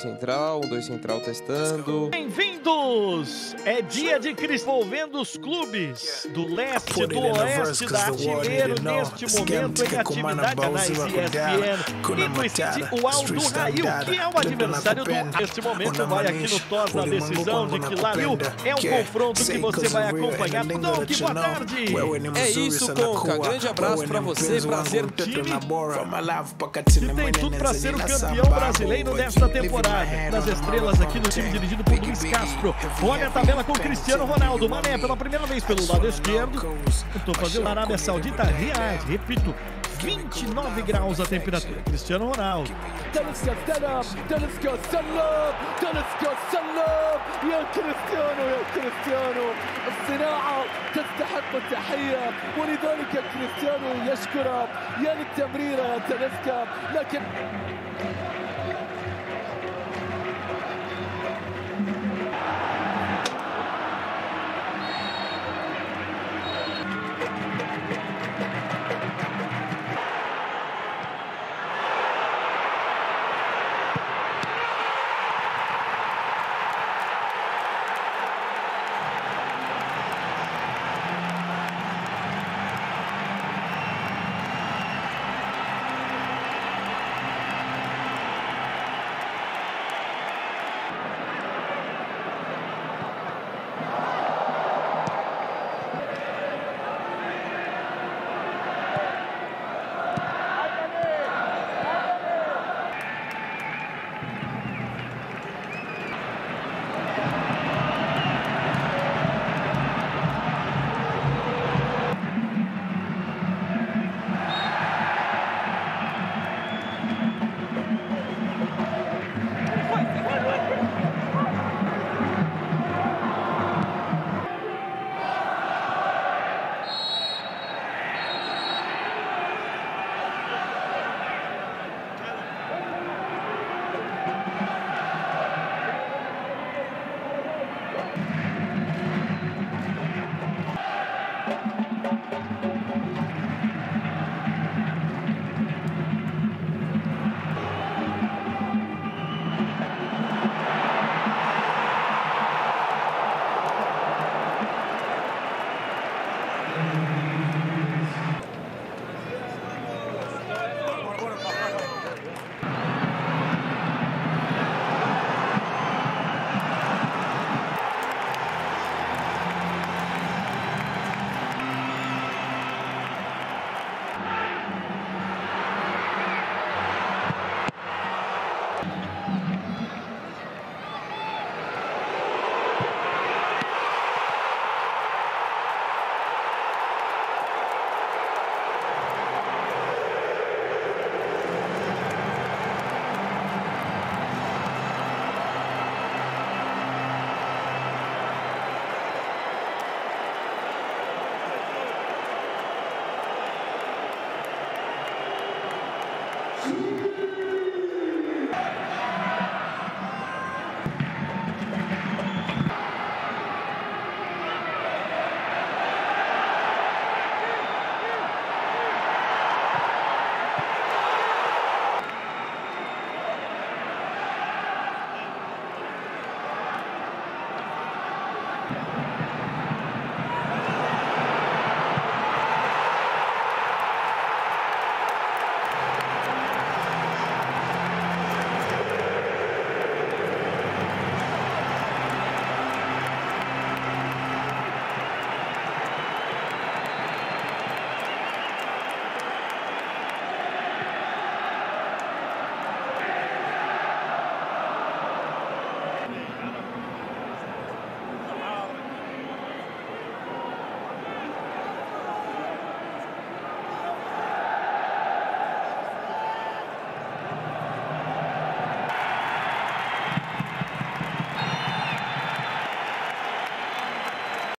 Central, um, dois central testando. Bem-vindos! É dia de Cris envolvendo os clubes do leste, do oeste da artilheiro neste momento em atividade canais ESPN e no individual do Rail, que é o adversário do neste momento vai aqui no TOS na decisão de que Laril é um confronto que você vai acompanhar. Donk, boa tarde! É isso, Conca. Grande abraço pra você, prazer time. E tem tudo pra ser o campeão brasileiro desta temporada Das estrelas aqui no time dirigido por Luiz Castro. Olha a tabela com Cristiano Ronaldo. Mané pela primeira vez pelo lado esquerdo. Tentou fazer o Arábia Saudita Riad. Repito, 29 graus a temperatura. Cristiano Ronaldo. تلسكا استلم تلسكا سلم تلسكا سلم يا كريستيانو يا كريستيانو الصناعة تستحق التحية ولذلك كريستيانو يشكرك يا للتمريرة يا تلسكا لكن